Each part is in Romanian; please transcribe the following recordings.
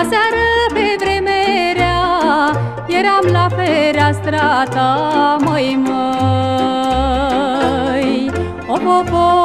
Aseară pe vremerea Eram la fereastra ta, măi, măi. Of, of, of,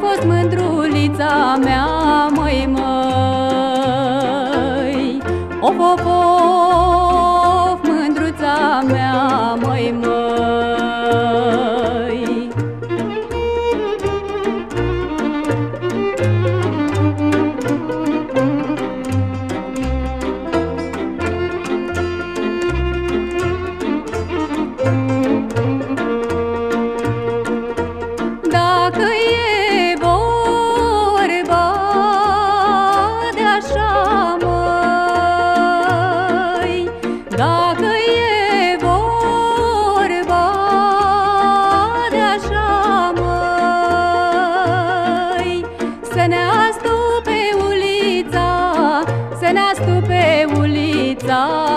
fost mândrulița mea, măi, măi. Of, of, of, mândruța mea, măi, măi să ne astupe ulița,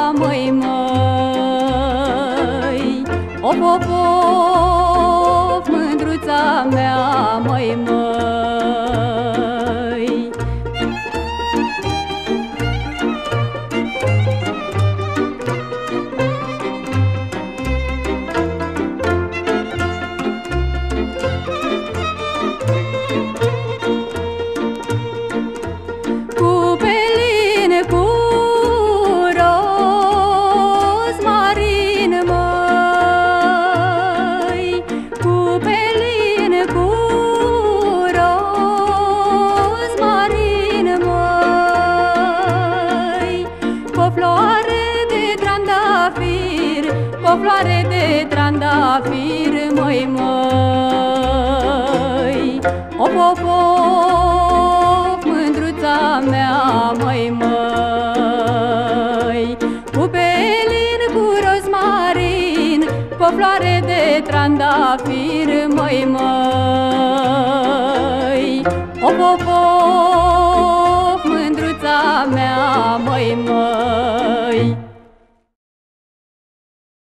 floare de trandafir, măi, măi. Of, of, of, mândruța mea, măi, măi. Cu pelin, cu rozmarin Cu o floare de trandafir, măi, măi. Of, of, of,